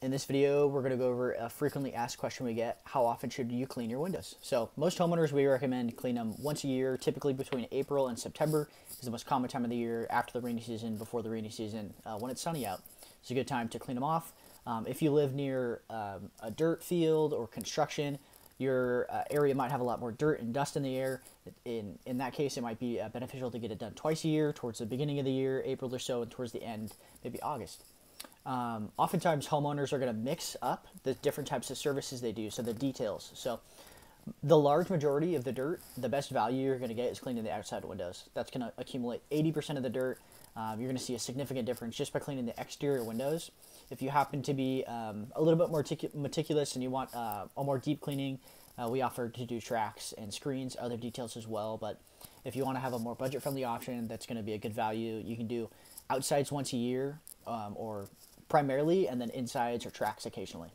In this video, we're going to go over a frequently asked question we get, how often should you clean your windows? So most homeowners, we recommend clean them once a year, typically between April and September is the most common time of the year after the rainy season, before the rainy season, uh, when it's sunny out. It's a good time to clean them off. Um, if you live near um, a dirt field or construction, your uh, area might have a lot more dirt and dust in the air. In, in that case, it might be uh, beneficial to get it done twice a year, towards the beginning of the year, April or so, and towards the end, maybe August. Um, oftentimes, homeowners are going to mix up the different types of services they do, so the details. So, the large majority of the dirt, the best value you're going to get is cleaning the outside windows. That's going to accumulate 80% of the dirt. Um, you're going to see a significant difference just by cleaning the exterior windows. If you happen to be um, a little bit more meticulous and you want uh, a more deep cleaning, uh, we offer to do tracks and screens, other details as well. But if you want to have a more budget friendly option that's going to be a good value, you can do outsides once a year um, or primarily, and then insides or tracks occasionally.